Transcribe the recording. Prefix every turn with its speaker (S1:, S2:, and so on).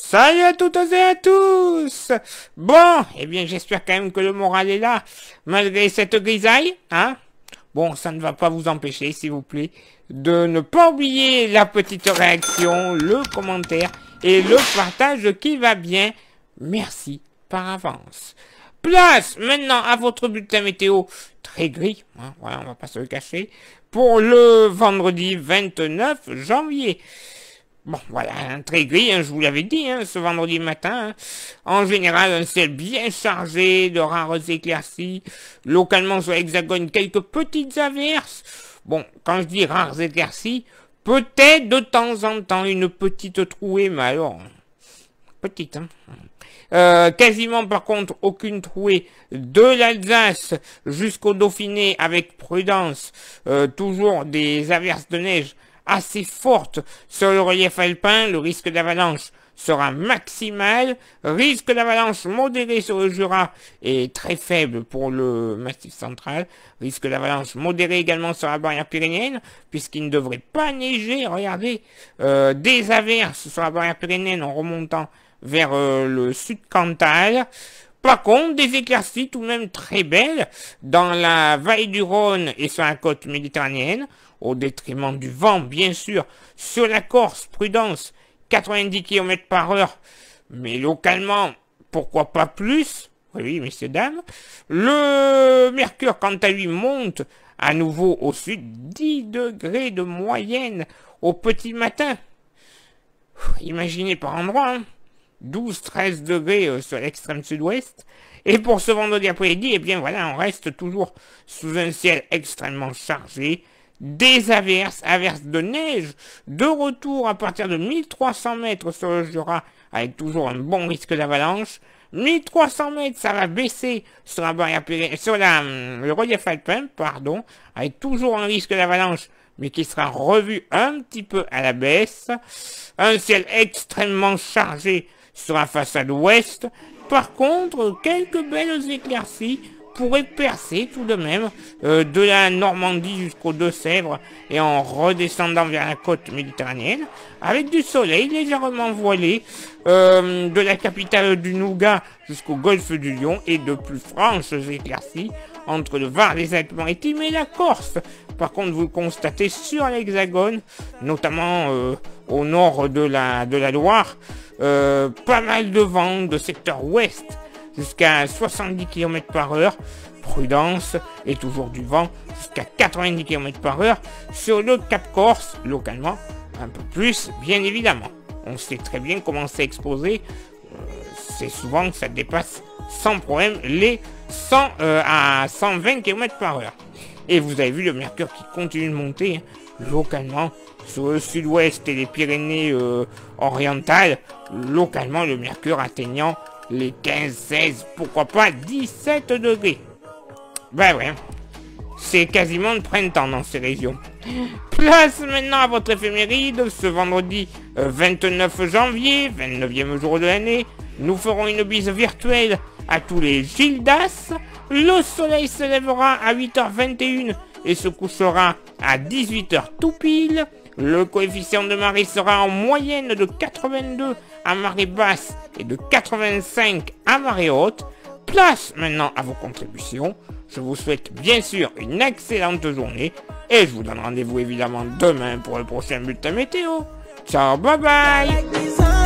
S1: Salut à toutes et à tous Bon, eh bien j'espère quand même que le moral est là, malgré cette grisaille, hein Bon, ça ne va pas vous empêcher, s'il vous plaît, de ne pas oublier la petite réaction, le commentaire et le partage qui va bien. Merci par avance. Place maintenant à votre bulletin météo très gris, hein, voilà, on va pas se le cacher, pour le vendredi 29 janvier. Bon, voilà, un gris, hein, je vous l'avais dit, hein, ce vendredi matin. Hein. En général, un ciel bien chargé de rares éclaircies. Localement sur l'hexagone, quelques petites averses. Bon, quand je dis rares éclaircies, peut-être de temps en temps une petite trouée, mais alors, petite, hein. Euh, quasiment par contre aucune trouée de l'Alsace jusqu'au Dauphiné avec prudence, euh, toujours des averses de neige assez fortes sur le relief alpin, le risque d'avalanche sera maximal, risque d'avalanche modéré sur le Jura et très faible pour le massif central, risque d'avalanche modéré également sur la barrière pyrénéenne, puisqu'il ne devrait pas neiger, regardez, euh, des averses sur la barrière pyrénéenne en remontant vers euh, le sud Cantal. Par contre, des éclaircies tout de même très belles dans la vallée du Rhône et sur la côte méditerranéenne, au détriment du vent, bien sûr, sur la Corse, prudence, 90 km par heure, mais localement, pourquoi pas plus? Oui, messieurs, dames. Le mercure, quant à lui, monte à nouveau au sud, 10 degrés de moyenne au petit matin. Imaginez par endroit, hein 12-13 degrés euh, sur l'extrême sud-ouest. Et pour ce vendredi après-midi, eh bien voilà, on reste toujours sous un ciel extrêmement chargé. Des averses, averses de neige, de retour à partir de 1300 mètres sur le Jura, avec toujours un bon risque d'avalanche. 1300 mètres, ça va baisser sur la barrière sur la, hum, le relief alpin, pardon, avec toujours un risque d'avalanche, mais qui sera revu un petit peu à la baisse. Un ciel extrêmement chargé sur la façade ouest. Par contre, quelques belles éclaircies pourraient percer tout de même euh, de la Normandie jusqu'aux Deux-Sèvres et en redescendant vers la côte méditerranéenne, avec du soleil légèrement voilé euh, de la capitale du Nougat jusqu'au golfe du Lion et de plus franches éclaircies entre le Var, les Alpes-Maritimes et la Corse. Par contre, vous constatez sur l'Hexagone, notamment euh, au nord de la, de la Loire, euh, pas mal de vent de secteur ouest jusqu'à 70 km par heure. Prudence et toujours du vent jusqu'à 90 km par heure sur le Cap Corse, localement, un peu plus, bien évidemment. On sait très bien comment c'est exposé. Euh, c'est souvent que ça dépasse sans problème les 100 euh, à 120 km par heure. Et vous avez vu le mercure qui continue de monter hein, localement sur le sud-ouest et les Pyrénées euh, orientales, localement le mercure atteignant les 15, 16, pourquoi pas 17 degrés. Ben ouais, c'est quasiment le printemps dans ces régions. Place maintenant à votre éphéméride, ce vendredi 29 euh, janvier, 29e jour de l'année, nous ferons une bise virtuelle à tous les Gildas. Le soleil se lèvera à 8h21 et se couchera à 18h tout pile. Le coefficient de marée sera en moyenne de 82 à marée basse et de 85 à marée haute. Place maintenant à vos contributions. Je vous souhaite bien sûr une excellente journée et je vous donne rendez-vous évidemment demain pour le prochain bulletin météo. Ciao, bye bye